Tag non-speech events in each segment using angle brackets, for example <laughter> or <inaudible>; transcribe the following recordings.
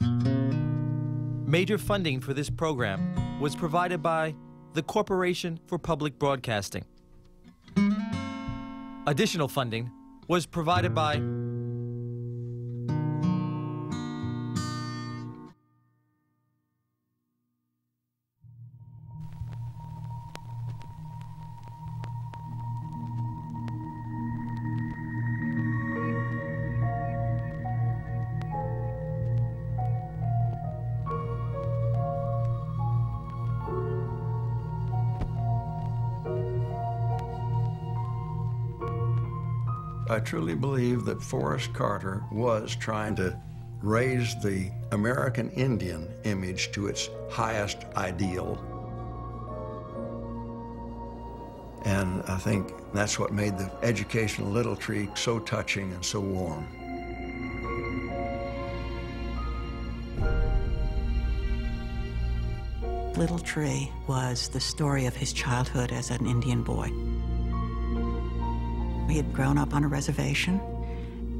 Major funding for this program was provided by the Corporation for Public Broadcasting. Additional funding was provided by I truly believe that Forrest Carter was trying to raise the American Indian image to its highest ideal. And I think that's what made the education of Little Tree so touching and so warm. Little Tree was the story of his childhood as an Indian boy. He had grown up on a reservation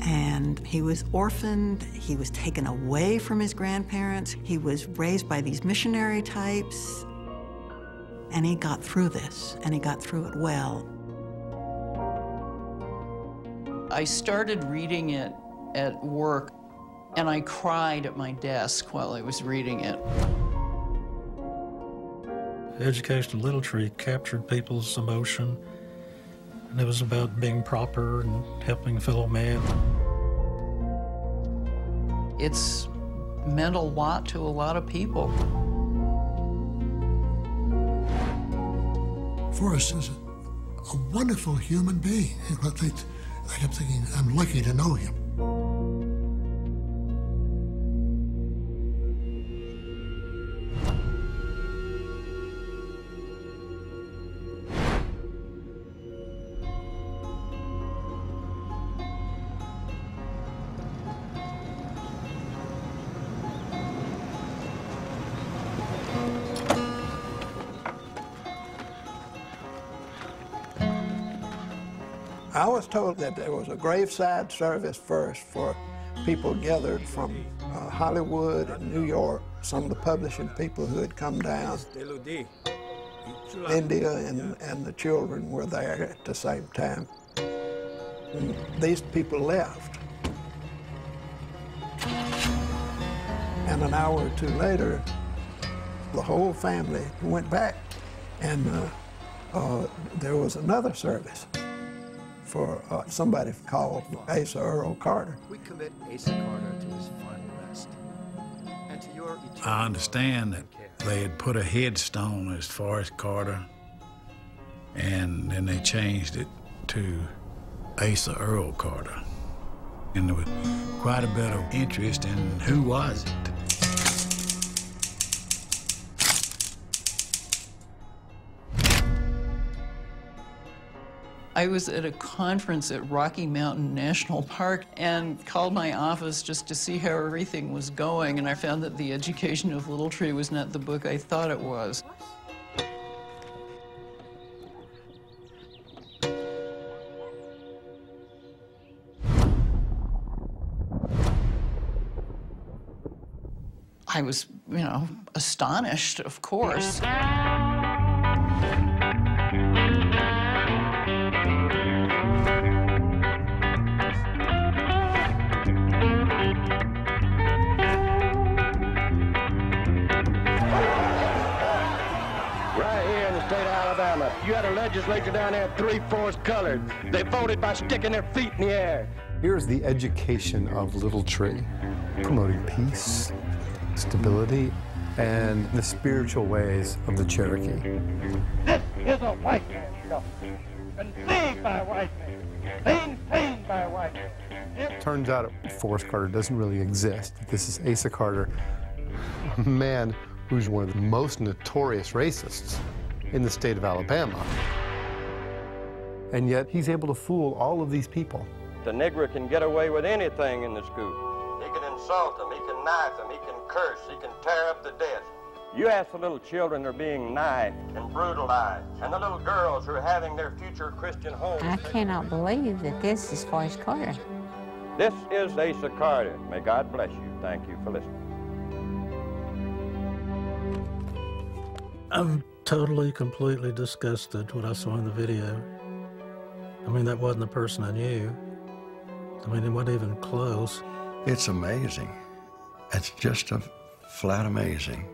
and he was orphaned. He was taken away from his grandparents. He was raised by these missionary types. And he got through this, and he got through it well. I started reading it at work, and I cried at my desk while I was reading it. The education of Little Tree captured people's emotion and it was about being proper and helping a fellow man. It's meant a lot to a lot of people. Forrest is a, a wonderful human being. I kept thinking, I'm lucky to know him. Was told that there was a graveside service first for people gathered from uh, Hollywood and New York, some of the publishing people who had come down. India and, and the children were there at the same time. And these people left. And an hour or two later, the whole family went back, and uh, uh, there was another service for uh, somebody called Asa Earl Carter. We commit Asa Carter to his final rest and to your eternal I understand that they had put a headstone as Forrest Carter, and then they changed it to Asa Earl Carter. And there was quite a bit of interest in who was it. I was at a conference at Rocky Mountain National Park and called my office just to see how everything was going, and I found that The Education of Little Tree was not the book I thought it was. I was, you know, astonished, of course. Legislature down there three-fourths colored. They voted by sticking their feet in the air. Here's the education of Little Tree, promoting peace, stability, and the spiritual ways of the Cherokee. This is a white man's government, conceived by white men, maintained by white men. Turns out Forrest Carter doesn't really exist. This is Asa Carter, a man who's one of the most notorious racists in the state of Alabama. And yet he's able to fool all of these people. The Negro can get away with anything in the school. He can insult them, he can knife them, he can curse, he can tear up the desk. You ask the little children they're being knifed and brutalized, and the little girls who are having their future Christian homes. I cannot believe that this is Forrest Carter. This is Asa Carter. May God bless you. Thank you for listening. I'm totally, completely disgusted what I saw in the video. I mean, that wasn't the person I knew. I mean, it wasn't even close. It's amazing. It's just a flat amazing.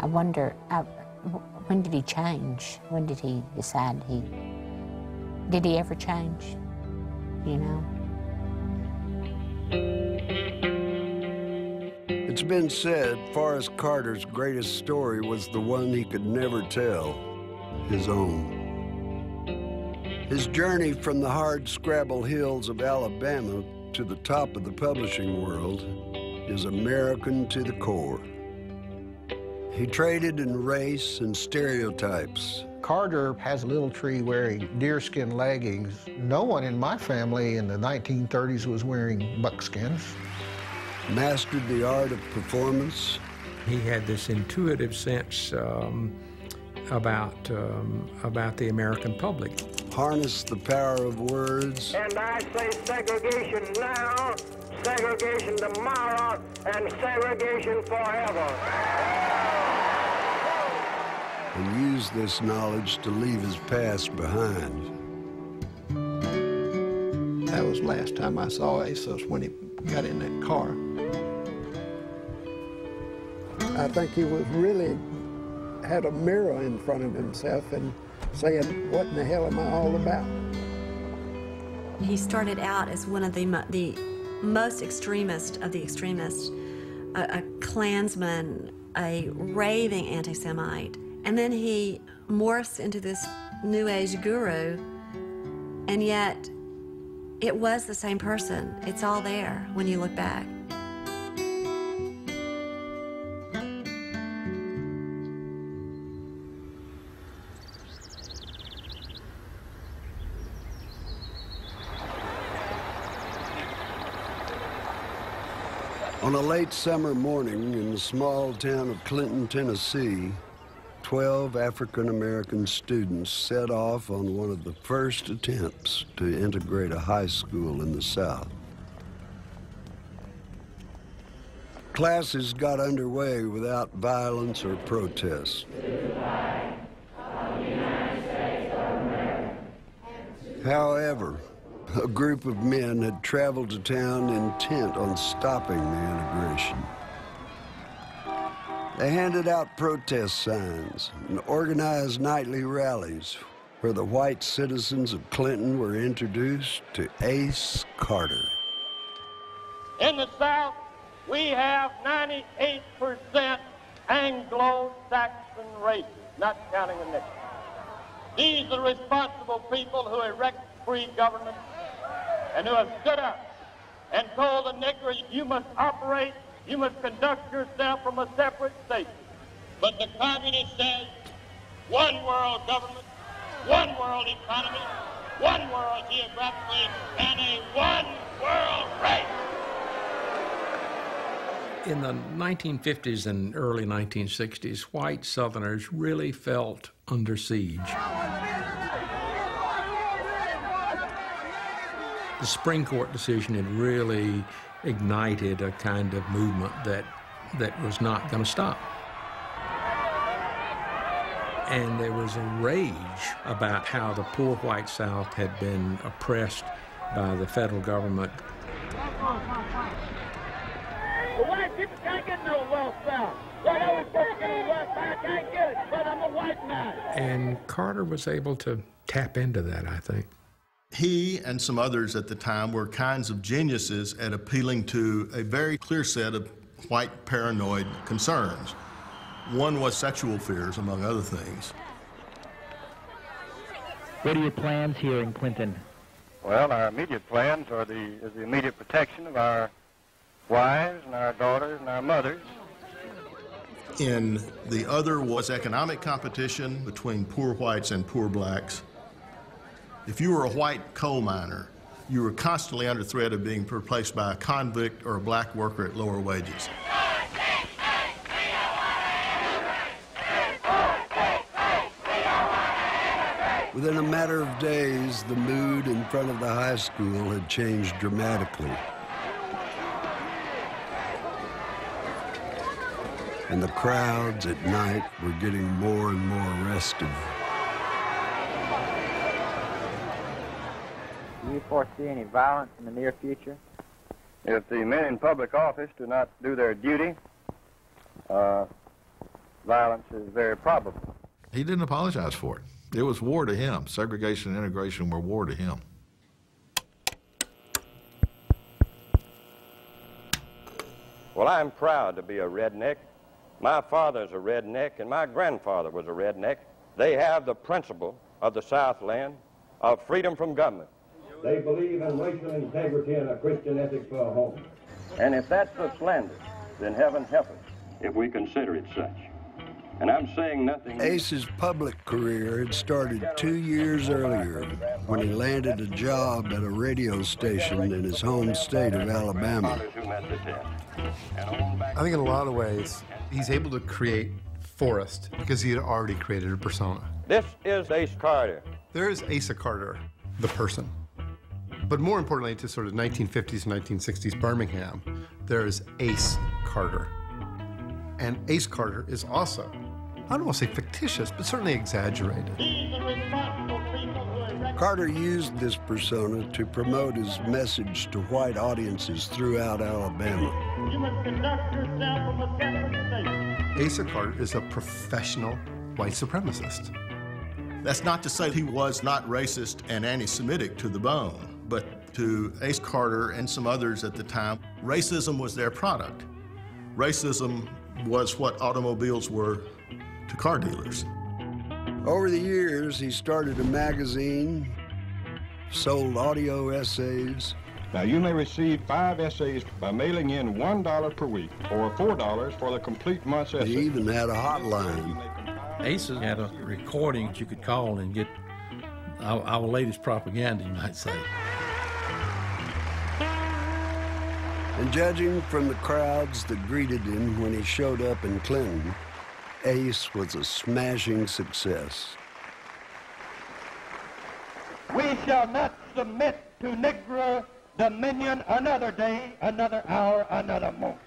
I wonder, uh, I, when did he change? When did he decide he, did he ever change? You know? It's been said Forrest Carter's greatest story was the one he could never tell, his own. His journey from the hard scrabble hills of Alabama to the top of the publishing world is American to the core. He traded in race and stereotypes. Carter has a little tree wearing deerskin leggings. No one in my family in the 1930s was wearing buckskins. Mastered the art of performance. He had this intuitive sense um, about, um, about the American public. Harness the power of words. And I say segregation now, segregation tomorrow, and segregation forever. And use this knowledge to leave his past behind. That was last time I saw ASOS when he got in that car. I think he was really had a mirror in front of himself and saying, what in the hell am I all about? He started out as one of the, the most extremist of the extremists, a, a Klansman, a raving anti-Semite. And then he morphs into this New Age guru, and yet it was the same person. It's all there when you look back. On a late summer morning in the small town of Clinton, Tennessee, 12 African American students set off on one of the first attempts to integrate a high school in the South. Classes got underway without violence or protest. However, a group of men had traveled to town intent on stopping the integration. They handed out protest signs and organized nightly rallies where the white citizens of Clinton were introduced to Ace Carter. In the South, we have 98% Anglo-Saxon races, not counting the Negroes. These are responsible people who erect free government and who have stood up and told the Negro, you must operate, you must conduct yourself from a separate state. But the communist says, one world government, one world economy, one world geographically, and a one world race. In the 1950s and early 1960s, white Southerners really felt under siege. The Supreme Court decision had really ignited a kind of movement that, that was not going to stop. And there was a rage about how the poor white South had been oppressed by the federal government. The white people can't get no wealth south. White always supposed to get wealth, I can't get it, but I'm a white man. And Carter was able to tap into that, I think. He and some others at the time were kinds of geniuses at appealing to a very clear set of white paranoid concerns. One was sexual fears, among other things. What are your plans here in Clinton? Well, our immediate plans are the, is the immediate protection of our wives and our daughters and our mothers. In the other was economic competition between poor whites and poor blacks. If you were a white coal miner, you were constantly under threat of being replaced by a convict or a black worker at lower wages. Within a matter of days, the mood in front of the high school had changed dramatically. and the crowds at night were getting more and more restive. Do you foresee any violence in the near future? If the men in public office do not do their duty, uh, violence is very probable. He didn't apologize for it. It was war to him. Segregation and integration were war to him. Well, I'm proud to be a redneck. My father's a redneck, and my grandfather was a redneck. They have the principle of the Southland of freedom from government. They believe in racial integrity and a Christian ethic for a home. And if that's a slander, then heaven help us if we consider it such. And I'm saying nothing. Ace's public career had started two years earlier when he landed a job at a radio station in his home state of Alabama. I think in a lot of ways, he's able to create Forrest because he had already created a persona. This is Ace Carter. There is Asa Carter, the person. But more importantly, to sort of 1950s, and 1960s Birmingham, there is Ace Carter. And Ace Carter is also, I don't want to say fictitious, but certainly exaggerated. Carter used this persona to promote his message to white audiences throughout Alabama. You must conduct yourself from a. Asa Carter is a professional white supremacist. That's not to say he was not racist and anti Semitic to the bone, but to Ace Carter and some others at the time, racism was their product. Racism was what automobiles were to car dealers. Over the years, he started a magazine, sold audio essays. Now, you may receive five essays by mailing in $1 per week or $4 for the complete month's essay. He even had a hotline. Asa had a recording that you could call and get our, our latest propaganda, you might say. And judging from the crowds that greeted him when he showed up in Clinton, Ace was a smashing success. We shall not submit to Negro dominion another day, another hour, another moment.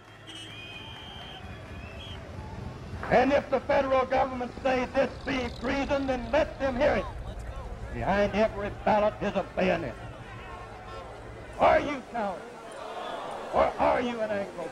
And if the federal government say this be treason, then let them hear it. Behind every ballot is a bayonet. Are you cowards? Or are you an Anglo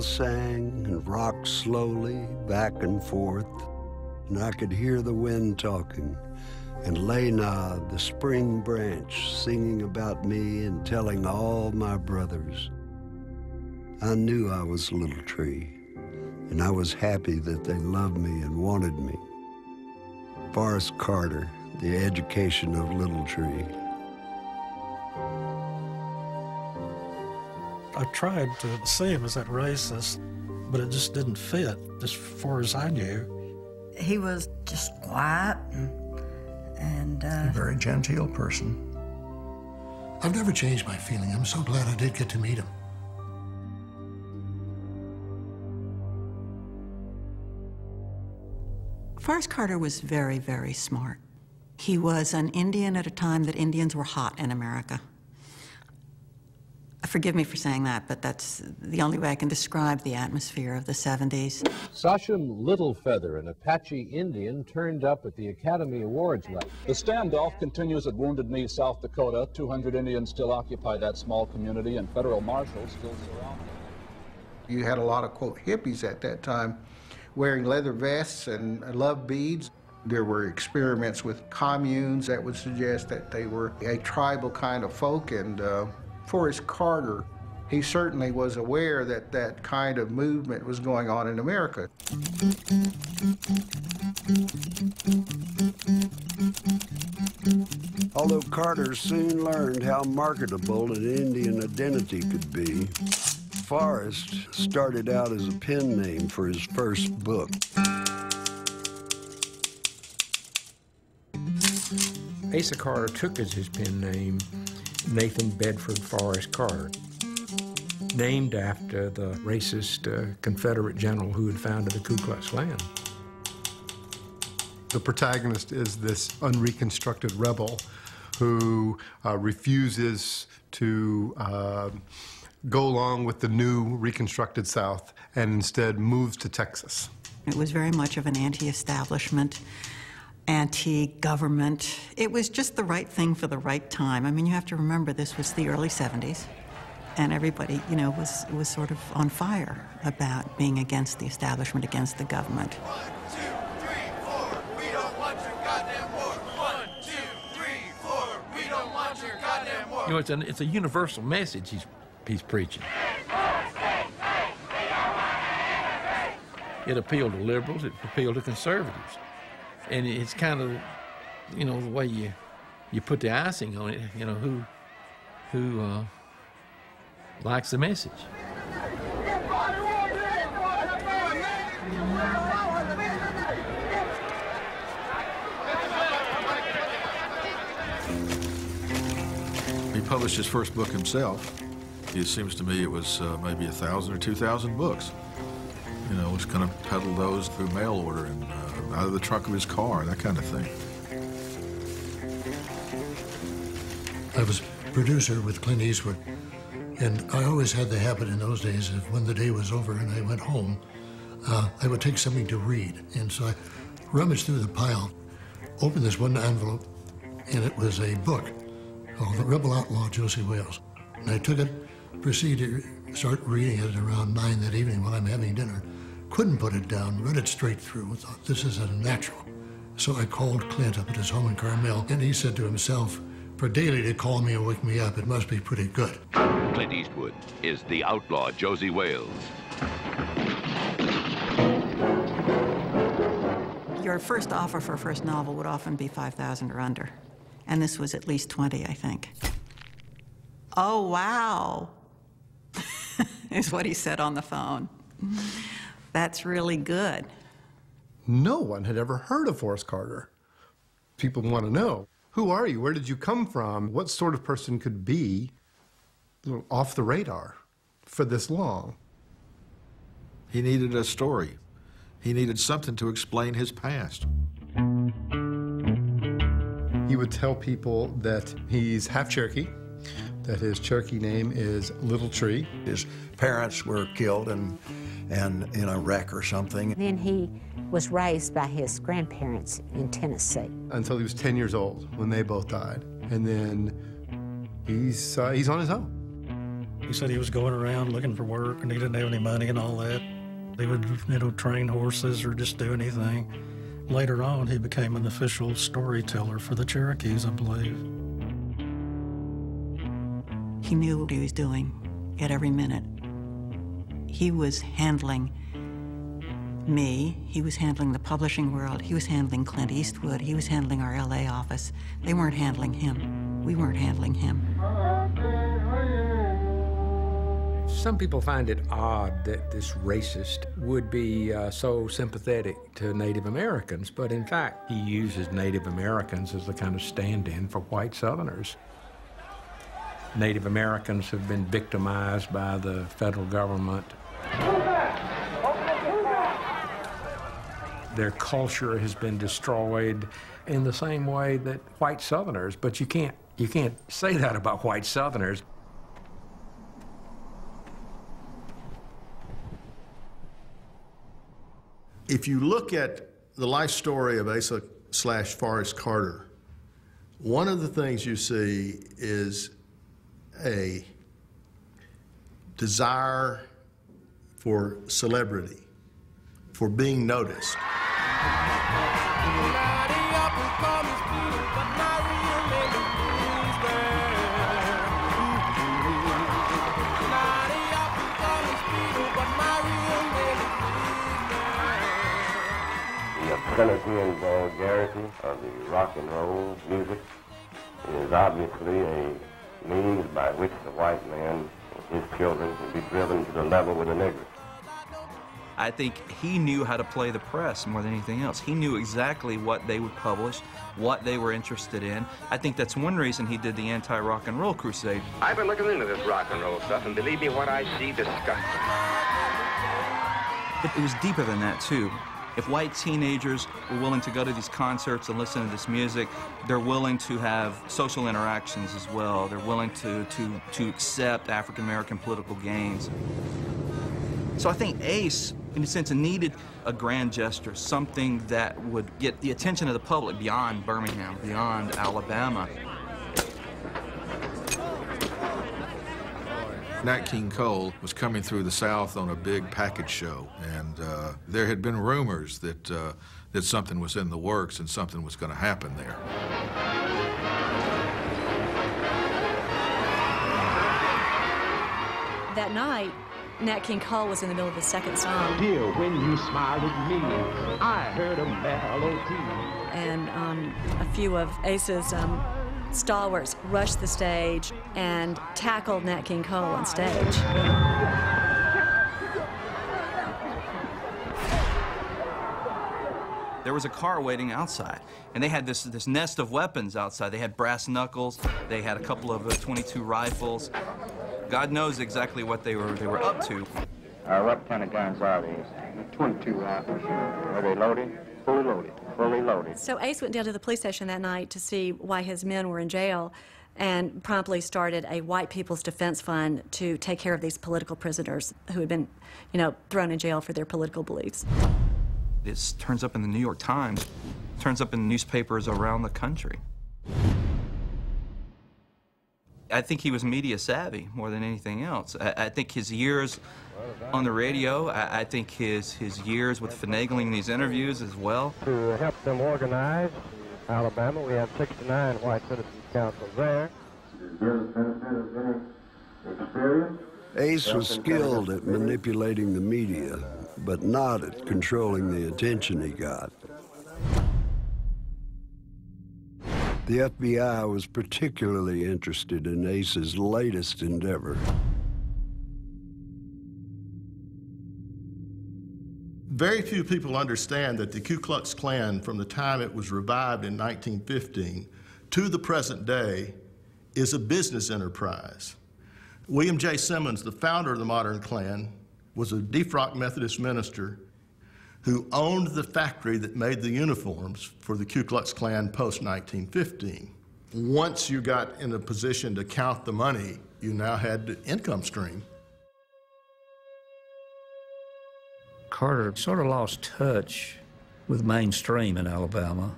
sang and rocked slowly back and forth, and I could hear the wind talking, and Lena, the spring branch, singing about me and telling all my brothers. I knew I was a little tree, and I was happy that they loved me and wanted me. Forrest Carter, The Education of Little Tree. I tried to see him as that racist, but it just didn't fit, as far as I knew. He was just quiet and, and uh, A very genteel person. I've never changed my feeling. I'm so glad I did get to meet him. Forrest Carter was very, very smart. He was an Indian at a time that Indians were hot in America. Forgive me for saying that, but that's the only way I can describe the atmosphere of the 70s. Sacheen Littlefeather, an Apache Indian, turned up at the Academy Awards night. The standoff continues at Wounded Knee, South Dakota. 200 Indians still occupy that small community, and federal marshals still surround them. You had a lot of, quote, hippies at that time wearing leather vests and love beads. There were experiments with communes that would suggest that they were a tribal kind of folk, and uh, Forrest Carter, he certainly was aware that that kind of movement was going on in America. Although Carter soon learned how marketable an Indian identity could be. Forrest started out as a pen name for his first book. Asa Carter took as his pen name Nathan Bedford Forrest Carter, named after the racist uh, Confederate general who had founded the Ku Klux Klan. The protagonist is this unreconstructed rebel who uh, refuses to uh, go along with the new reconstructed South and instead moves to Texas. It was very much of an anti establishment, anti government. It was just the right thing for the right time. I mean, you have to remember this was the early 70s, and everybody, you know, was, was sort of on fire about being against the establishment, against the government. You know, it's, an, it's a universal message he's, he's preaching. It appealed to liberals, it appealed to conservatives. And it's kind of, you know, the way you, you put the icing on it, you know, who, who uh, likes the message. He published his first book himself. It seems to me it was uh, maybe a thousand or two thousand books. You know, was kind of peddle those through mail order and uh, out of the trunk of his car, that kind of thing. I was producer with Clint Eastwood, and I always had the habit in those days of when the day was over and I went home, uh, I would take something to read. And so I rummaged through the pile, opened this one envelope, and it was a book called The Rebel Outlaw Josey Wales. And I took it, proceeded to start reading it around 9 that evening while I'm having dinner. Couldn't put it down, read it straight through, thought this is a natural. So I called Clint up at his home in Carmel, and he said to himself, for Daley to call me and wake me up, it must be pretty good. Clint Eastwood is the outlaw Josey Wales. Your first offer for a first novel would often be 5,000 or under. And this was at least 20, I think. Oh, wow, <laughs> is what he said on the phone. That's really good. No one had ever heard of Forrest Carter. People want to know who are you? Where did you come from? What sort of person could be off the radar for this long? He needed a story. He needed something to explain his past. He would tell people that he's half Cherokee, that his Cherokee name is Little Tree. His parents were killed in, and in a wreck or something. Then he was raised by his grandparents in Tennessee. Until he was 10 years old when they both died. And then he's, uh, he's on his own. He said he was going around looking for work and he didn't have any money and all that. He would, you know, train horses or just do anything. Later on, he became an official storyteller for the Cherokees, I believe. He knew what he was doing at every minute. He was handling me, he was handling the publishing world, he was handling Clint Eastwood, he was handling our LA office. They weren't handling him. We weren't handling him. Some people find it odd that this racist would be uh, so sympathetic to Native Americans, but in fact, he uses Native Americans as a kind of stand in for white Southerners. Native Americans have been victimized by the federal government. Their culture has been destroyed in the same way that white Southerners, but you can't, you can't say that about white Southerners. If you look at the life story of Asa slash Forrest Carter, one of the things you see is a desire for celebrity, for being noticed. The and vulgarity of the rock and roll music is obviously a means by which the white man and his children can be driven to the level with the niggers. I think he knew how to play the press more than anything else. He knew exactly what they would publish, what they were interested in. I think that's one reason he did the anti-rock and roll crusade. I've been looking into this rock and roll stuff, and believe me, what I see disgusts me. But it was deeper than that, too. If white teenagers were willing to go to these concerts and listen to this music, they're willing to have social interactions as well. They're willing to, to, to accept African American political gains. So I think Ace, in a sense, needed a grand gesture, something that would get the attention of the public beyond Birmingham, beyond Alabama. Nat King Cole was coming through the South on a big package show, and uh, there had been rumors that, uh, that something was in the works and something was going to happen there. That night, Nat King Cole was in the middle of his second song. Dear, when you smiled at me, I heard a melody. And um, a few of Ace's um, stalwarts rushed the stage and tackled Nat King Cole on stage. There was a car waiting outside, and they had this, this nest of weapons outside. They had brass knuckles, they had a couple of uh, 22 rifles. God knows exactly what they were, they were up to. Uh, what kind of guns are these? 22 rifles. Are they loaded? Fully loaded. Fully loaded. So Ace went down to the police station that night to see why his men were in jail and promptly started a White People's Defense Fund to take care of these political prisoners who had been, you know, thrown in jail for their political beliefs. This turns up in the New York Times, turns up in newspapers around the country. I think he was media savvy more than anything else. I, I think his years on the radio, I, I, think his, his years with finagling these interviews as well. To help them organize Alabama, we have 69 white citizens councils there. Ace was skilled at manipulating the media, but not at controlling the attention he got. The FBI was particularly interested in Ace's latest endeavor. Very few people understand that the Ku Klux Klan, from the time it was revived in 1915 to the present day, is a business enterprise. William J. Simmons, the founder of the modern Klan, was a defrocked Methodist minister who owned the factory that made the uniforms for the Ku Klux Klan post 1915. Once you got in a position to count the money, you now had the income stream. Carter sort of lost touch with mainstream in Alabama.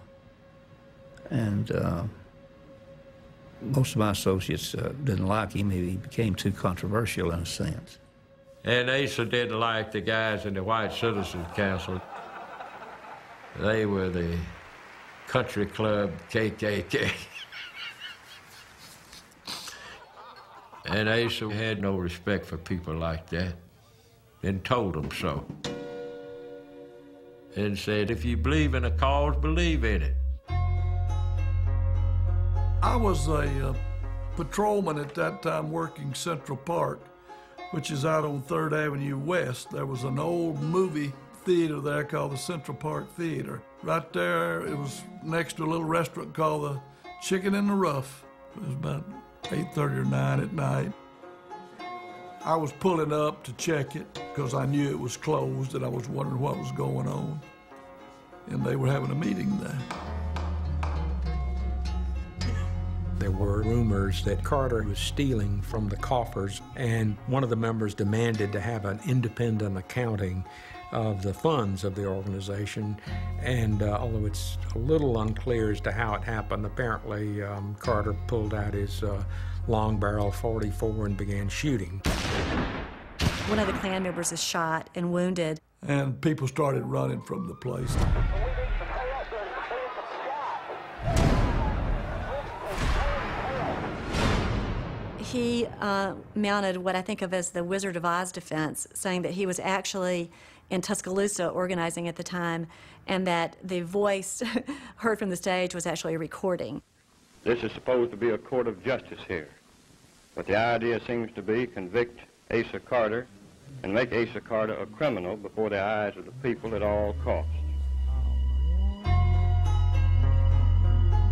And uh, most of my associates uh, didn't like him. He became too controversial in a sense. And Asa didn't like the guys in the White Citizens Council. They were the country club KKK. and Asa had no respect for people like that and told them so. And said, if you believe in a cause, believe in it. I was a uh, patrolman at that time working Central Park, which is out on 3rd Avenue West. There was an old movie theater there called the Central Park Theater. Right there, it was next to a little restaurant called the Chicken in the Rough. It was about 8.30 or 9 at night. I was pulling up to check it because I knew it was closed and I was wondering what was going on. And they were having a meeting there. There were rumors that Carter was stealing from the coffers, and one of the members demanded to have an independent accounting of the funds of the organization. And uh, although it's a little unclear as to how it happened, apparently um, Carter pulled out his uh, long barrel 44 and began shooting. One of the Klan members is shot and wounded. And people started running from the place. He uh, mounted what I think of as the Wizard of Oz defense, saying that he was actually in Tuscaloosa organizing at the time, and that the voice <laughs> heard from the stage was actually a recording. This is supposed to be a court of justice here. But the idea seems to be convict Asa Carter and make Asa Carter a criminal before the eyes of the people at all costs.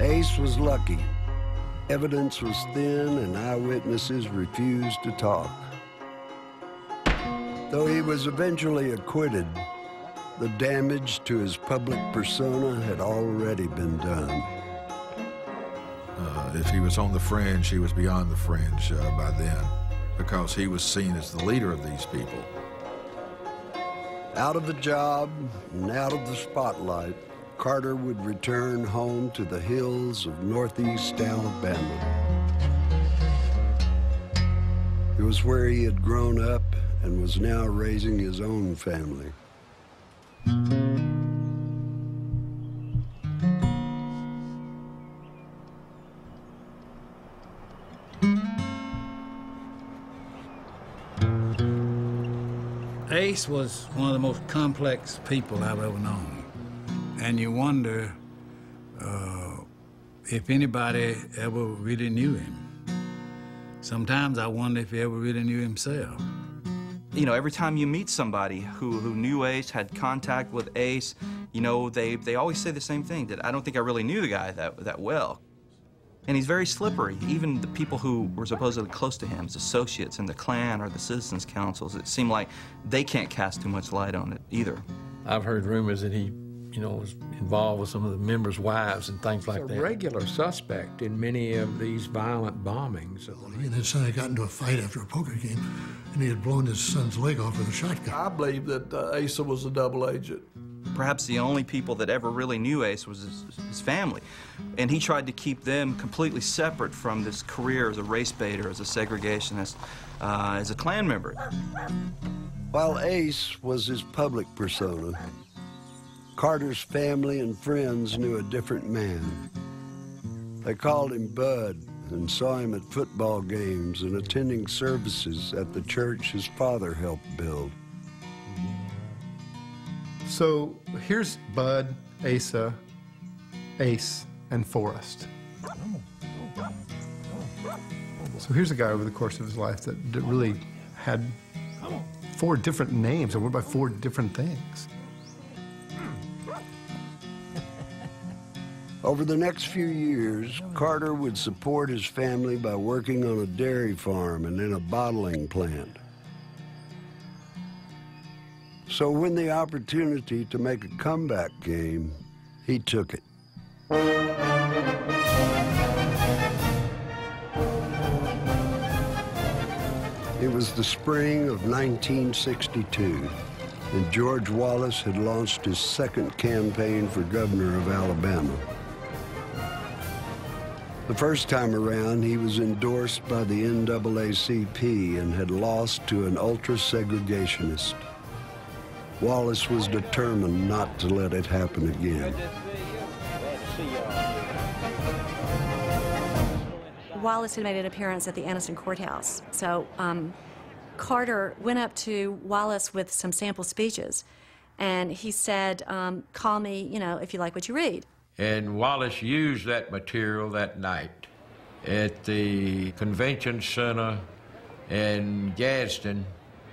Ace was lucky. Evidence was thin and eyewitnesses refused to talk. Though he was eventually acquitted, the damage to his public persona had already been done. Uh, if he was on the fringe, he was beyond the fringe uh, by then because he was seen as the leader of these people. Out of the job and out of the spotlight, Carter would return home to the hills of northeast Alabama. It was where he had grown up and was now raising his own family. Ace was one of the most complex people I've ever known. And you wonder uh, if anybody ever really knew him. Sometimes I wonder if he ever really knew himself. You know, every time you meet somebody who, who knew Ace, had contact with Ace, you know, they, they always say the same thing, that I don't think I really knew the guy that, that well. And he's very slippery. Even the people who were supposedly close to him, his associates in the Klan or the Citizens Councils, it seemed like they can't cast too much light on it either. I've heard rumors that he, you know, was involved with some of the members' wives and things like a that. regular suspect in many of these violent bombings. He and his son had gotten into a fight after a poker game, and he had blown his son's leg off with a shotgun. I believe that uh, Asa was a double agent. Perhaps the only people that ever really knew Ace was his, his family. And he tried to keep them completely separate from this career as a race baiter, as a segregationist, uh, as a Klan member. While Ace was his public persona, Carter's family and friends knew a different man. They called him Bud and saw him at football games and attending services at the church his father helped build. So here's Bud, Asa, Ace, and Forrest. So here's a guy over the course of his life that really had four different names and went by four different things. Over the next few years, Carter would support his family by working on a dairy farm and in a bottling plant. So when the opportunity to make a comeback came, he took it. It was the spring of 1962, and George Wallace had launched his second campaign for governor of Alabama. The first time around, he was endorsed by the NAACP and had lost to an ultra-segregationist. Wallace was determined not to let it happen again. Wallace had made an appearance at the Anniston Courthouse. So um, Carter went up to Wallace with some sample speeches, and he said, um, "Call me, you know, if you like what you read." And Wallace used that material that night at the convention center in Gadsden.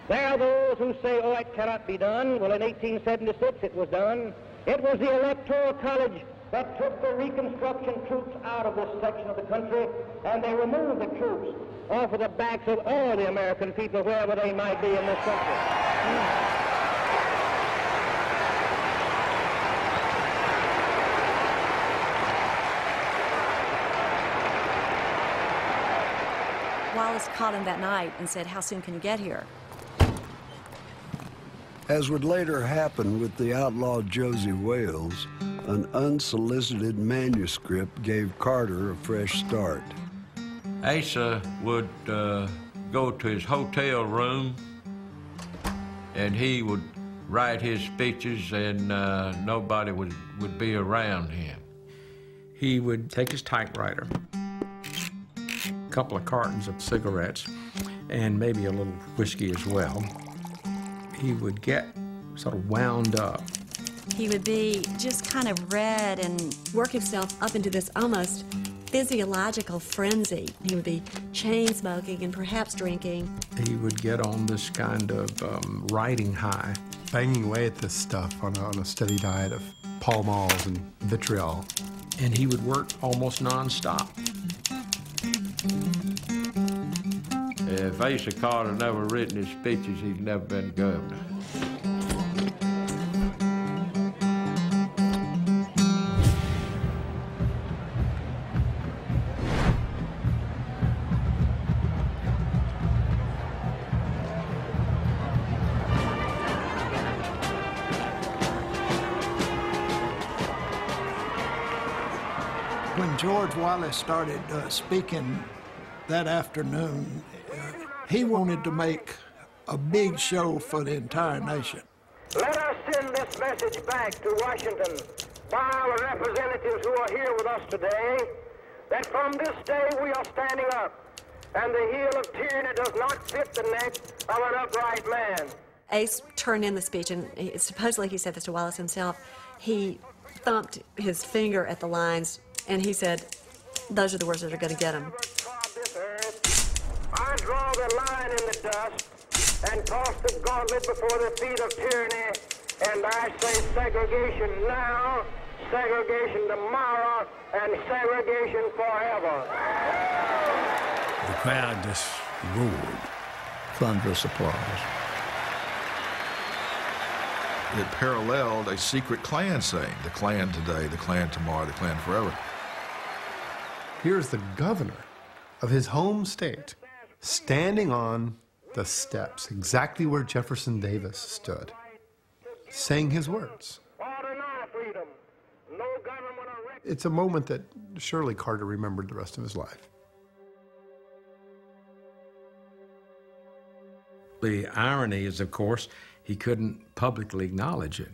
There are those who say, oh, it cannot be done. Well, in 1876 it was done. It was the Electoral College that took the Reconstruction troops out of this section of the country, and they removed the troops off of the backs of all the American people, wherever they might be in this country. Wallace called him that night and said, "How soon can you get here?" As would later happen with the outlaw Josey Wales, an unsolicited manuscript gave Carter a fresh start. Asa would uh, go to his hotel room and he would write his speeches and uh, nobody would, would be around him. He would take his typewriter, a couple of cartons of cigarettes, and maybe a little whiskey as well. He would get sort of wound up. He would be just kind of red and work himself up into this almost physiological frenzy. He would be chain smoking and perhaps drinking. He would get on this kind of um, writing high. Banging away at this stuff on a, on a steady diet of Pall Malls and vitriol. And he would work almost nonstop. If Asa Carter never written his speeches, he'd never been governor. When George Wallace started uh, speaking that afternoon, uh, he wanted to make a big show for the entire nation. Let us send this message back to Washington by our representatives who are here with us today that from this day we are standing up, and the heel of tyranny does not fit the neck of an upright man. Ace turned in the speech, and he, supposedly he said this to Wallace himself. He thumped his finger at the lines, and he said, Those are the words that are going to get him. I draw the line in the dust and toss the gauntlet before the feet of tyranny, and I say segregation now, segregation tomorrow, and segregation forever. The crowd just roared. Thunderous applause. It paralleled a secret Klan saying, the Klan today, the Klan tomorrow, the Klan forever. Here's the governor of his home state standing on the steps, exactly where Jefferson Davis stood, saying his words. It's a moment that surely Carter remembered the rest of his life. The irony is, of course, he couldn't publicly acknowledge it.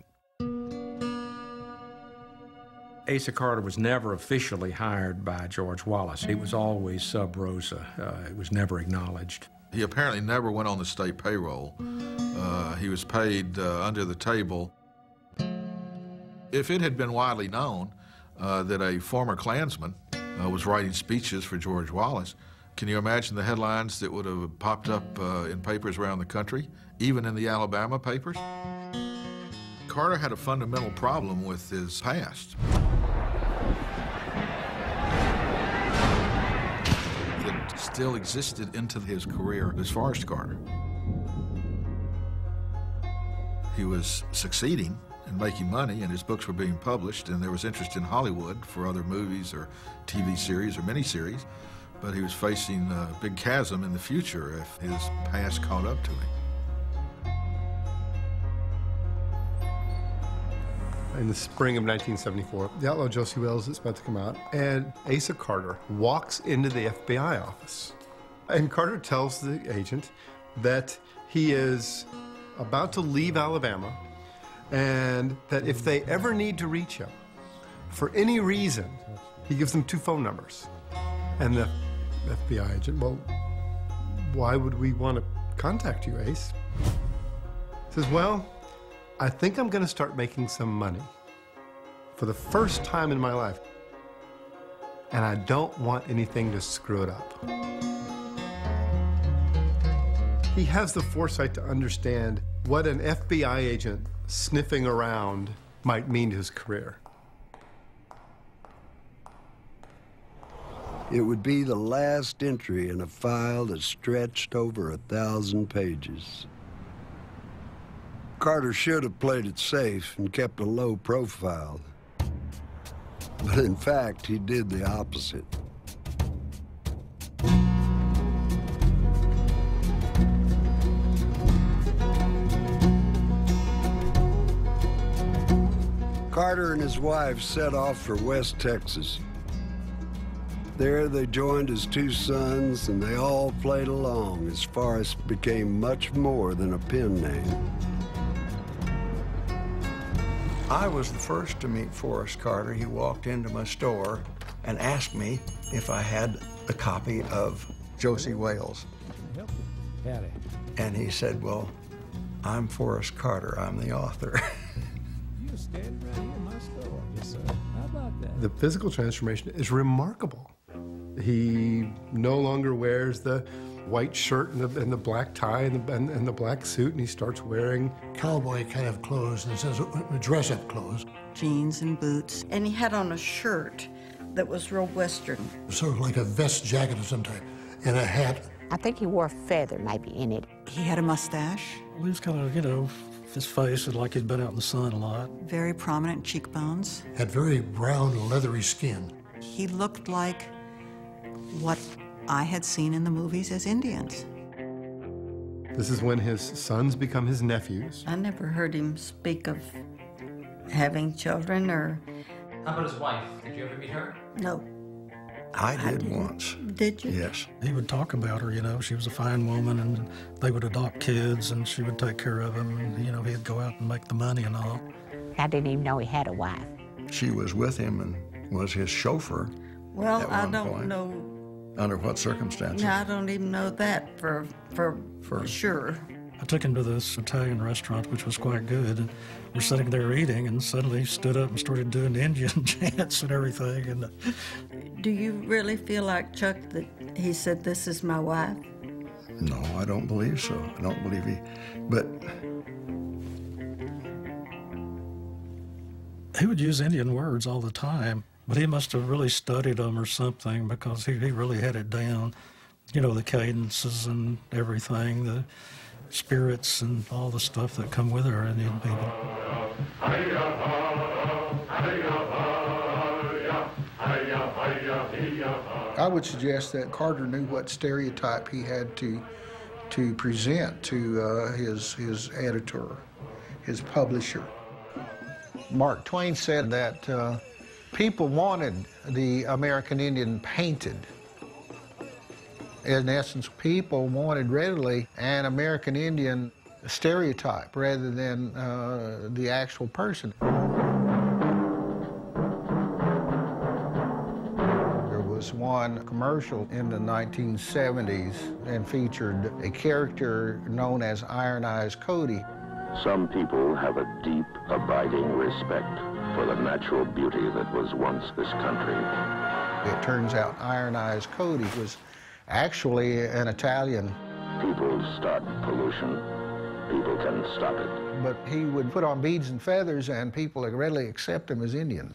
Asa Carter was never officially hired by George Wallace. He was always sub rosa. Uh, it was never acknowledged. He apparently never went on the state payroll. Uh, he was paid uh, under the table. If it had been widely known uh, that a former Klansman uh, was writing speeches for George Wallace, can you imagine the headlines that would have popped up uh, in papers around the country, even in the Alabama papers? Carter had a fundamental problem with his past. That still existed into his career as Forrest Carter. He was succeeding and making money, and his books were being published, and there was interest in Hollywood for other movies or TV series or miniseries, but he was facing a big chasm in the future if his past caught up to him. In the spring of 1974. The Outlaw Josey Wales is about to come out, and Asa Carter walks into the FBI office. And Carter tells the agent that he is about to leave Alabama and that if they ever need to reach him for any reason, he gives them two phone numbers. And the FBI agent, well, why would we want to contact you, Ace? Says, well, I think I'm going to start making some money for the first time in my life. And I don't want anything to screw it up. He has the foresight to understand what an FBI agent sniffing around might mean to his career. It would be the last entry in a file that stretched over a thousand pages. Carter should have played it safe and kept a low profile. But in fact, he did the opposite. Carter and his wife set off for West Texas. There they joined his two sons, and they all played along as Forrest became much more than a pen name. I was the first to meet Forrest Carter. He walked into my store and asked me if I had a copy of Josey Wales. And he said, well, I'm Forrest Carter. I'm the author. <laughs> you standing right here in my store. Yes, sir. How about that? The physical transformation is remarkable. He no longer wears the white shirt and the, and the black tie and the, and, and the black suit, and he starts wearing cowboy kind of clothes, and says uh, uh, dress up clothes. Jeans and boots. And he had on a shirt that was real Western. Sort of like a vest jacket of some type, and a hat. I think he wore a feather maybe in it. He had a mustache. He was kind of, you know, his face was like he'd been out in the sun a lot. Very prominent cheekbones. Had very brown, leathery skin. He looked like what I had seen in the movies as Indians. This is when his sons become his nephews. I never heard him speak of having children or. How about his wife? Did you ever meet her? No. I did once. Did you? Yes. He would talk about her, you know, she was a fine woman and they would adopt kids and she would take care of them and, you know, he'd go out and make the money and all. I didn't even know he had a wife. She was with him and was his chauffeur. Well, I one don't point. know. Under what circumstances? Yeah, I don't even know that for for, For- sure. I took him to this Italian restaurant, which was quite good, and we're sitting there eating, and suddenly he stood up and started doing <laughs> Indian chants and everything. And uh, Do you really feel like Chuck that he said, "This is my wife"? No, I don't believe so. I don't believe he. But he would use Indian words all the time, but he must have really studied them or something because he, he really had it down. You know, the cadences and everything, the spirits and all the stuff that come with our Indian people. I would suggest that Carter knew what stereotype he had to to present to uh, his his editor, his publisher. Mark Twain said that uh, people wanted the American Indian painted. In essence, people wanted readily an American Indian stereotype rather than uh, the actual person. There was one commercial in the 1970s and featured a character known as Iron Eyes Cody. Some people have a deep, abiding respect for the natural beauty that was once this country. It turns out Iron Eyes Cody was actually an Italian, People start pollution. People can stop it. but he would put on beads and feathers and people readily accept him as Indian.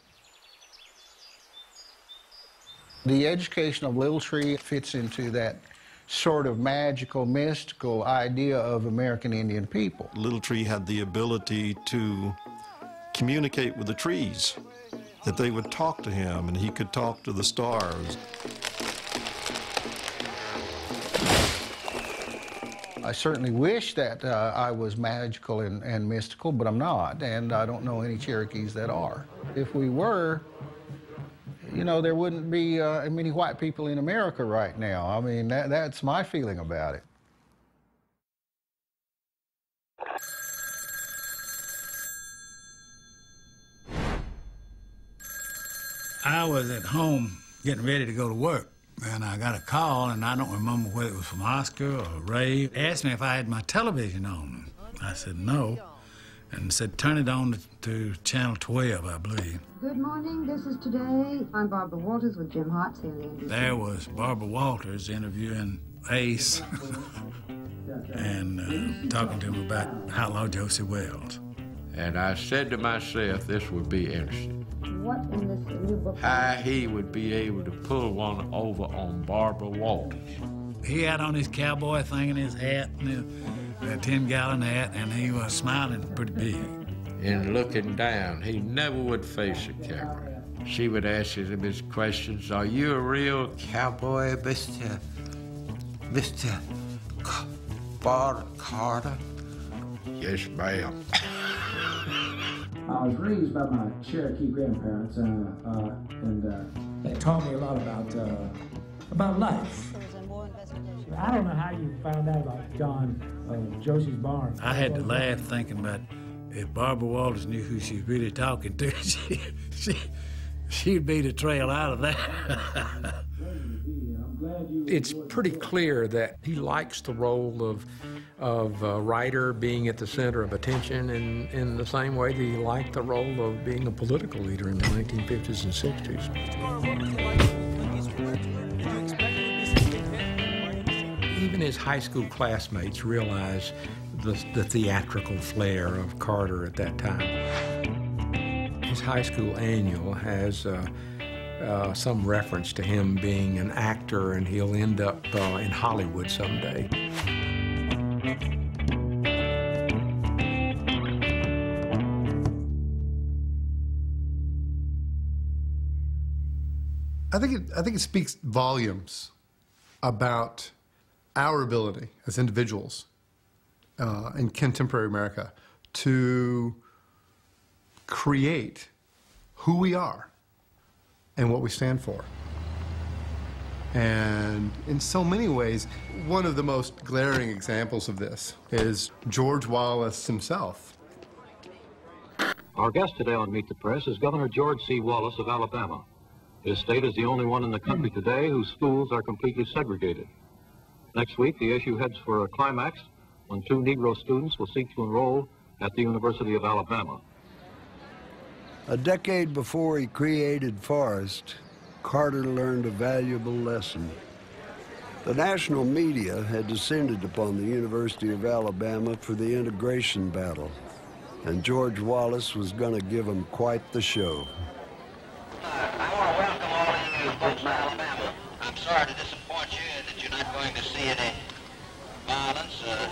The education of Little Tree fits into that sort of magical, mystical idea of American Indian people. Little Tree had the ability to communicate with the trees, that they would talk to him and he could talk to the stars. I certainly wish that uh, I was magical and, and mystical, but I'm not, and I don't know any Cherokees that are. If we were, you know, there wouldn't be uh, many white people in America right now. I mean, that, that's my feeling about it. I was at home getting ready to go to work, and I got a call, and I don't remember whether it was from Oscar or Ray. Asked me if I had my television on. I said no, and said turn it on to, to channel 12, I believe. Good morning. This is today. I'm Barbara Walters with Jim Hartz here in the NBC. There was Barbara Walters interviewing Ace <laughs> and uh, talking to him about Outlaw Josey Wales. And I said to myself, this would be interesting. What in this new book? How he would be able to pull one over on Barbara Walters. He had on his cowboy thing and his hat and his uh, 10 gallon hat, and he was smiling pretty big. And looking down, he never would face the camera. She would ask him his questions. Are you a real cowboy, Mr. Mr. C- Bar Carter? Yes, ma'am. <laughs> I was raised by my Cherokee grandparents, uh, uh, and uh, they taught me a lot about uh, about life. I don't know how you found out about John uh, Josie's barn. I had to laugh thinking about if Barbara Walters knew who she's really talking to, <laughs> she, she, she'd be the trail out of that. <laughs> It's pretty clear that he likes the role of of a writer being at the center of attention in, in the same way that he liked the role of being a political leader in the 1950s and 60s. Even his high school classmates realized the, the theatrical flair of Carter at that time. His high school annual has uh, uh, some reference to him being an actor and he'll end up uh, in Hollywood someday. I think it, I think it speaks volumes about our ability as individuals uh, in contemporary America to create who we are and what we stand for. And in so many ways, one of the most glaring examples of this is George Wallace himself. Our guest today on Meet the Press is Governor George C. Wallace of Alabama. His state is the only one in the country today whose schools are completely segregated. Next week, the issue heads for a climax when two Negro students will seek to enroll at the University of Alabama. A decade before he created Forrest, Carter learned a valuable lesson. The national media had descended upon the University of Alabama for the integration battle, and George Wallace was going to give them quite the show. I want to welcome all of you folks from Alabama. I'm sorry to disappoint you that you're not going to see any violence. Uh,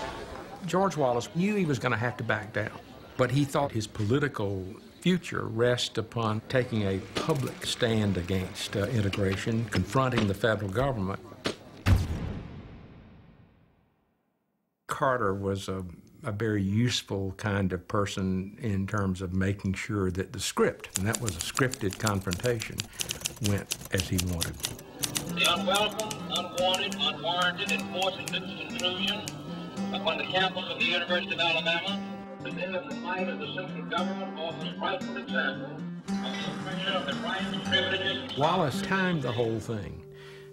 George Wallace knew he was going to have to back down, but he thought his political future rests upon taking a public stand against uh, integration, confronting the federal government. Carter was a, a, very useful kind of person in terms of making sure that the script, and that was a scripted confrontation, went as he wanted. The unwelcome, unwanted, unwarranted enforcement intrusion upon the campus of the University of Alabama, the day of the might of the central government offers frightful example of the of the rights and privileges. Wallace timed the whole thing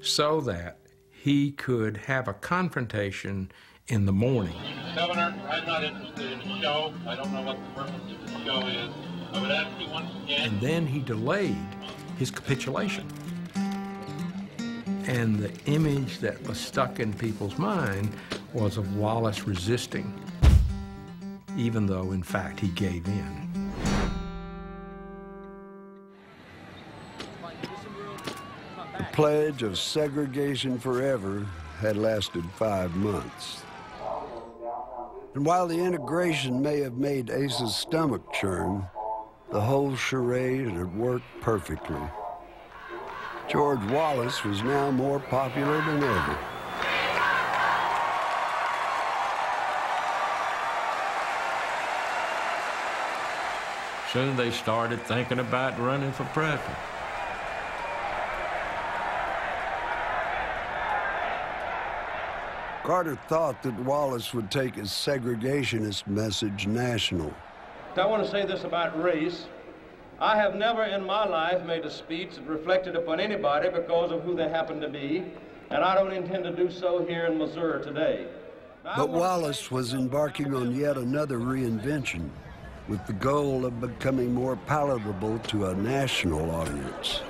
so that he could have a confrontation in the morning. Governor, I'm not interested in the show. I don't know what the purpose of the show is. I would ask you once again. And then he delayed his capitulation. And the image that was stuck in people's mind was of Wallace resisting, even though, in fact, he gave in. The pledge of segregation forever had lasted five months. And while the integration may have made Asa's stomach churn, the whole charade had worked perfectly. George Wallace was now more popular than ever. Soon they started thinking about running for president. Carter thought that Wallace would take his segregationist message national. I want to say this about race. I have never in my life made a speech that reflected upon anybody because of who they happen to be, and I don't intend to do so here in Missouri today. But Wallace was embarking on yet another reinvention with the goal of becoming more palatable to a national audience.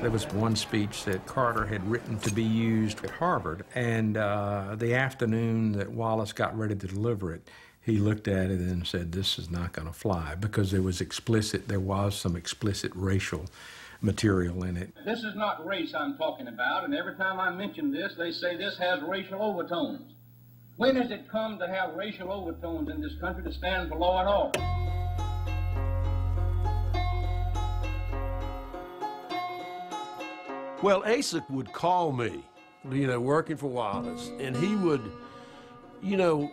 There was one speech that Carter had written to be used at Harvard, and uh, the afternoon that Wallace got ready to deliver it, he looked at it and said, "This is not going to fly," because there was explicit, there was some explicit racial material in it. This is not race I'm talking about, and every time I mention this, they say this has racial overtones. When has it come to have racial overtones in this country to stand for law and order? Well, Asa would call me, you know, working for Wallace, and he would, you know,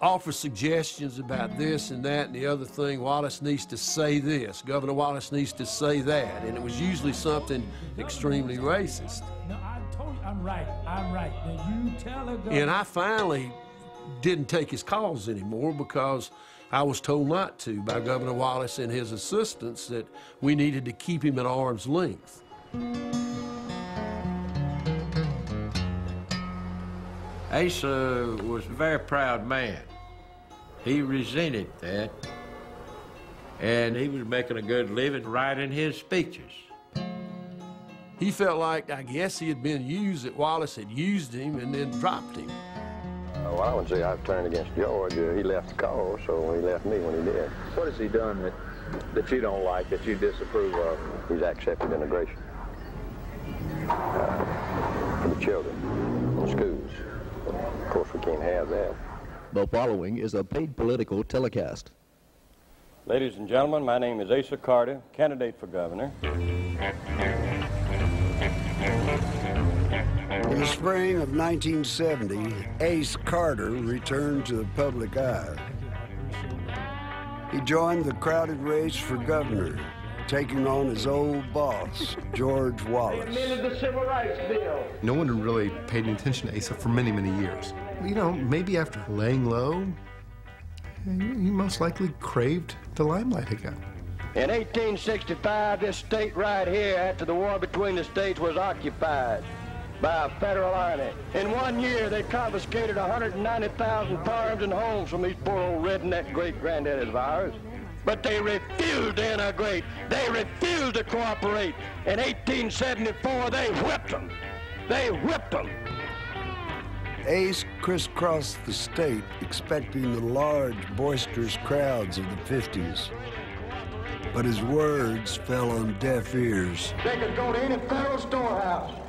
offer suggestions about this and that and the other thing. Wallace needs to say this. Governor Wallace needs to say that. And it was usually something extremely racist. No, I told you, I'm right. I'm right. Now you tell the governor. And I finally didn't take his calls anymore because I was told not to by Governor Wallace and his assistants that we needed to keep him at arm's length. Asa was a very proud man. He resented that, and he was making a good living writing his speeches. He felt like, I guess he had been used, that Wallace had used him and then dropped him. Oh, I wouldn't say I've turned against George. Uh, he left the cause, so he left me when he did. What has he done that, that you don't like, that you disapprove of? He's accepted integration. Uh, for the children, in schools. Of course, we can't have that. The following is a paid political telecast. Ladies and gentlemen, my name is Asa Carter, candidate for governor. In the spring of 1970, Ace Carter returned to the public eye. He joined the crowded race for governor, taking on his old boss, George Wallace. the Civil Rights Bill. No one had really paid any attention to Asa for many, many years. You know, maybe after laying low, he most likely craved the limelight again. In 1865, this state right here, after the war between the states, was occupied by a federal army. In one year, they confiscated 190,000 farms and homes from these poor old redneck great-granddaddies of ours. But they refused to integrate. They refused to cooperate. In 1874, they whipped them. They whipped them. Ace crisscrossed the state, expecting the large, boisterous crowds of the 50s. But his words fell on deaf ears. They could go to any federal storehouse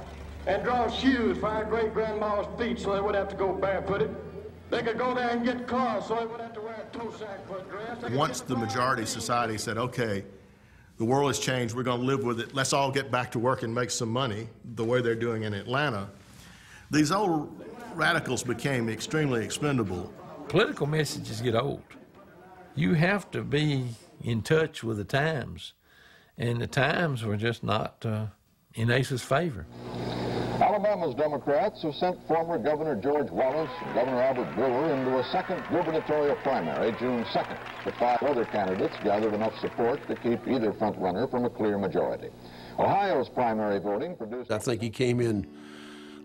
and draw shoes for our great-grandma's feet so they wouldn't have to go barefooted. They could go there and get cars so they wouldn't have to wear a toe sack for a dress. They Once the majority society said, okay, the world has changed, we're going to live with it, let's all get back to work and make some money, the way they're doing in Atlanta, these old radicals became extremely expendable. Political messages get old. You have to be in touch with the times, and the times were just not uh, in Ace's favor. Alabama's Democrats have sent former Governor George Wallace and Governor Albert Brewer into a second gubernatorial primary June 2nd. The five other candidates gathered enough support to keep either frontrunner from a clear majority. Ohio's primary voting produced... I think he came in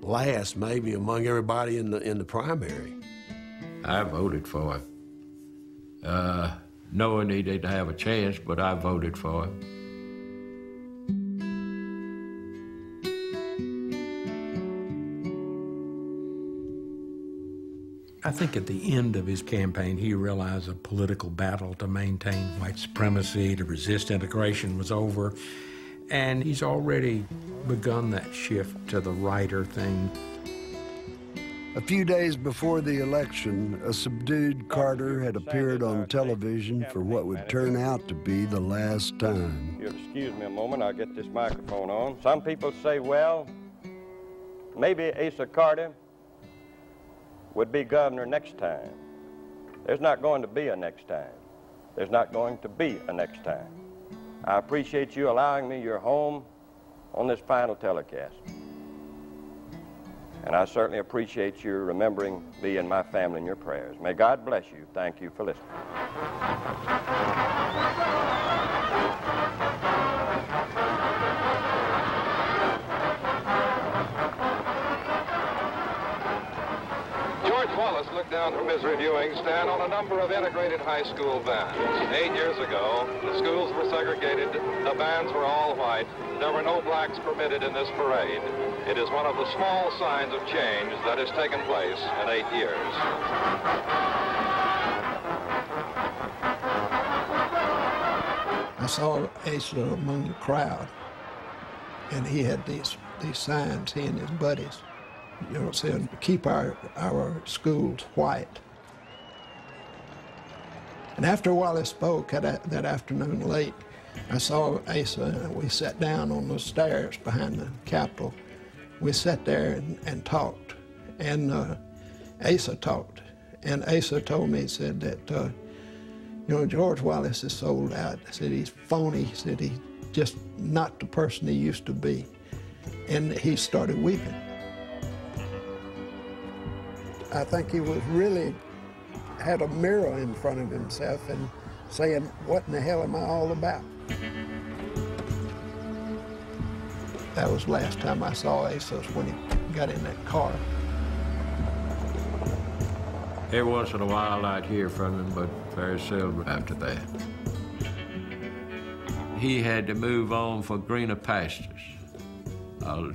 last, maybe, among everybody in the, in the primary. I voted for him. Uh, knowing he didn't have a chance, but I voted for him. I think at the end of his campaign, he realized a political battle to maintain white supremacy, to resist integration was over. And he's already begun that shift to the righter thing. A few days before the election, a subdued Carter had appeared on television for what would turn out to be the last time. You'll excuse me a moment, I'll get this microphone on. Some people say, well, maybe Asa Carter would be governor next time. There's not going to be a next time. There's not going to be a next time. I appreciate you allowing me your home on this final telecast. And I certainly appreciate you remembering me and my family in your prayers. May God bless you. Thank you for listening. Down from his reviewing stand on a number of integrated high school bands. Eight years ago, the schools were segregated, the bands were all white, there were no blacks permitted in this parade. It is one of the small signs of change that has taken place in eight years. I saw Asa among the crowd, and he had these these signs, he and his buddies, you know, saying, keep our, our schools white. And after Wallace spoke that, that afternoon late, I saw Asa, and we sat down on the stairs behind the Capitol. We sat there and, and talked, and uh, Asa talked. And Asa told me, he said that, uh, you know, George Wallace is sold out. He said he's phony. He said he's just not the person he used to be. And he started weeping. I think he was really had a mirror in front of himself and saying, what in the hell am I all about? That was last time I saw Asos when he got in that car. Every once in a while I'd hear from him, but very seldom after that. He had to move on for greener pastures. Uh,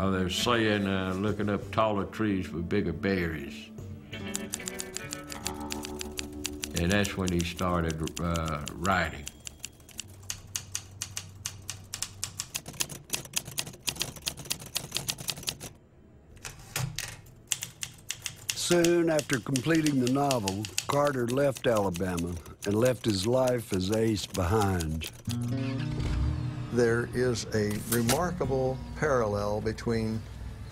uh, they're saying uh, looking up taller trees for bigger berries. And that's when he started uh, writing. Soon after completing the novel, Carter left Alabama and left his life as ace behind. There is a remarkable parallel between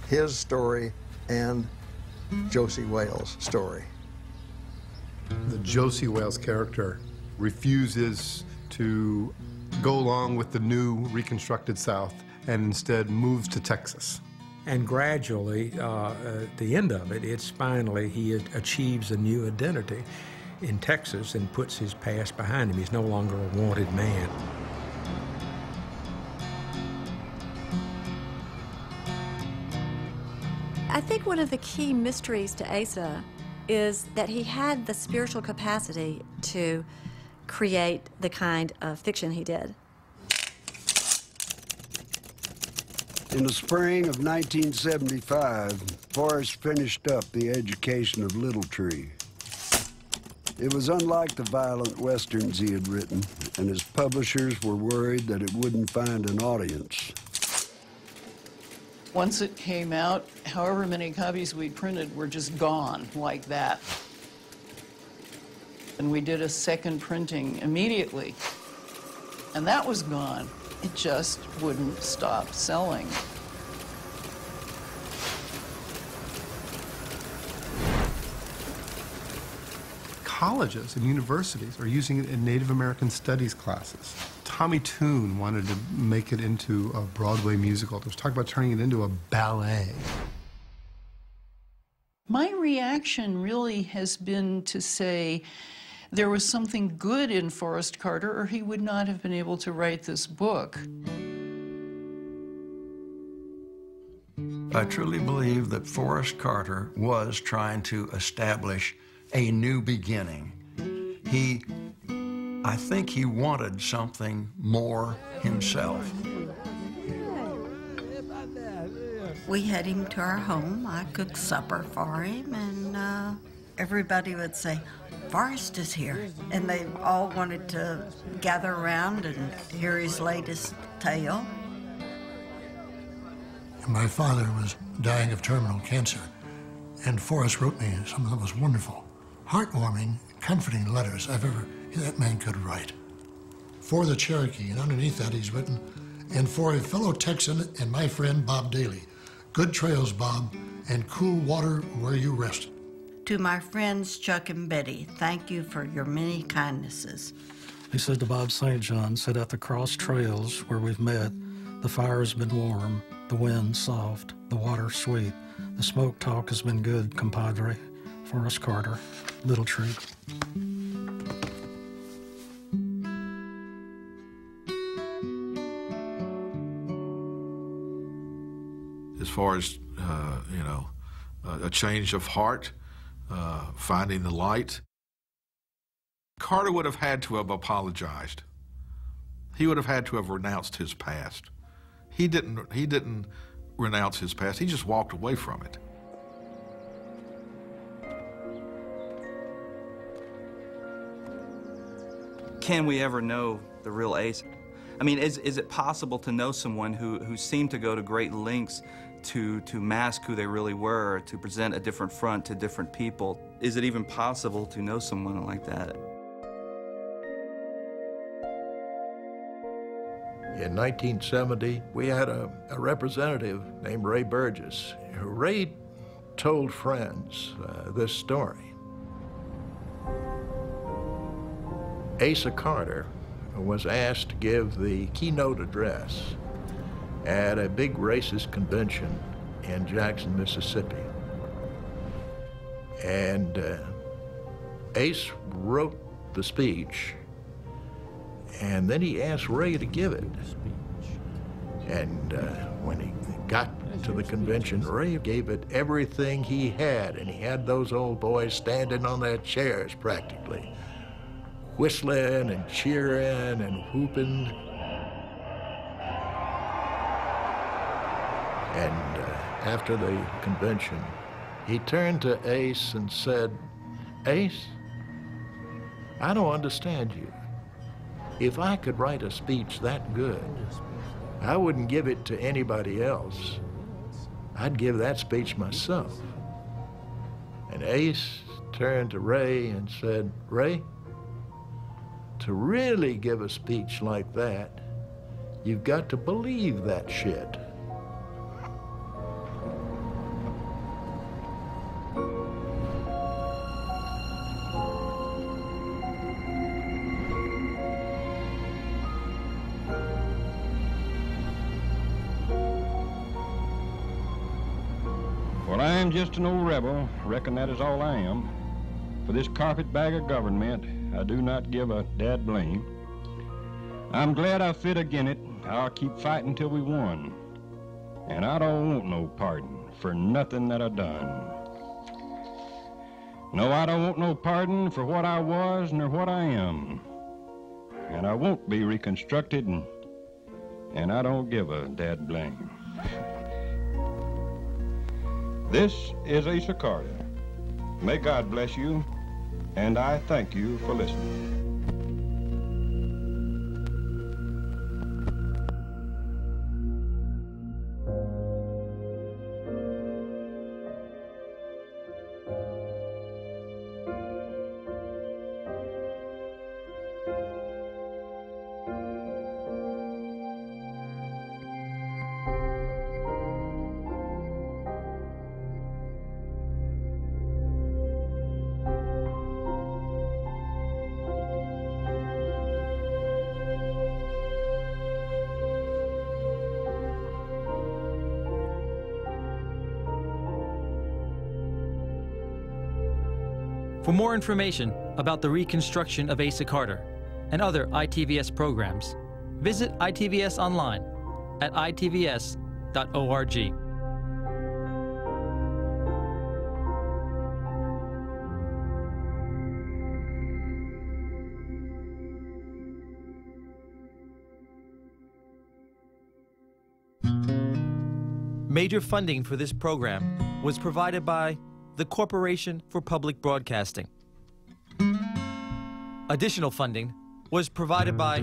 his story and Josey Wales' story. The Josey Wales character refuses to go along with the new reconstructed South and instead moves to Texas. And gradually, uh, at the end of it, it's finally he achieves a new identity in Texas and puts his past behind him. He's no longer a wanted man. Think one of the key mysteries to Asa is that he had the spiritual capacity to create the kind of fiction he did. In the spring of 1975, Forrest finished up the education of Little Tree. It was unlike the violent westerns he had written, and his publishers were worried that it wouldn't find an audience. Once it came out, however many copies we printed were just gone like that. And we did a second printing immediately, and that was gone. It just wouldn't stop selling. Colleges and universities are using it in Native American studies classes. Tommy Tune wanted to make it into a Broadway musical. There was talk about turning it into a ballet. My reaction really has been to say, there was something good in Forrest Carter, or he would not have been able to write this book. I truly believe that Forrest Carter was trying to establish a new beginning. He, I think he wanted something more himself. We had him to our home. I cooked supper for him, and uh, everybody would say, Forrest is here. And they all wanted to gather around and hear his latest tale. My father was dying of terminal cancer, and Forrest wrote me some of the most wonderful, heartwarming, comforting letters I've ever, that man could write. For the Cherokee, and underneath that he's written, and for a fellow Texan and my friend Bob Daley, good trails, Bob, and cool water where you rest. To my friends Chuck and Betty, thank you for your many kindnesses. He said to Bob St. John, said at the cross trails where we've met, the fire has been warm, the wind soft, the water sweet. The smoke talk has been good, compadre. Forrest Carter, Little Tree. As far as, uh, you know, a change of heart, uh, finding the light. Carter would have had to have apologized. He would have had to have renounced his past. He didn't, he didn't renounce his past, he just walked away from it. Can we ever know the real Ace? I mean, is, is it possible to know someone who, who seemed to go to great lengths to, to mask who they really were, to present a different front to different people? Is it even possible to know someone like that? In 1970, we had a, a representative named Ray Burgess. Who Ray told friends uh, this story. Asa Carter was asked to give the keynote address at a big racist convention in Jackson, Mississippi. And uh, Ace wrote the speech, and then he asked Ray to give it. And uh, when he got to the convention, Ray gave it everything he had, and he had those old boys standing on their chairs practically, whistling and cheering and whooping. And uh, after the convention, he turned to Ace and said, Ace, I don't understand you. If I could write a speech that good, I wouldn't give it to anybody else. I'd give that speech myself. And Ace turned to Ray and said, Ray, to really give a speech like that, you've got to believe that shit. Well, I am just an old rebel. Reckon that is all I am. For this carpetbagger government, I do not give a dad blame. I'm glad I fit again it. I'll keep fighting till we won. And I don't want no pardon for nothing that I done. No, I don't want no pardon for what I was nor what I am. And I won't be reconstructed, and, and I don't give a dad blame. This is Asa Carter. May God bless you, and I thank you for listening. More information about the reconstruction of Asa Carter and other ITVS programs, visit ITVS online at itvs.org. Major funding for this program was provided by the Corporation for Public Broadcasting. Additional funding was provided by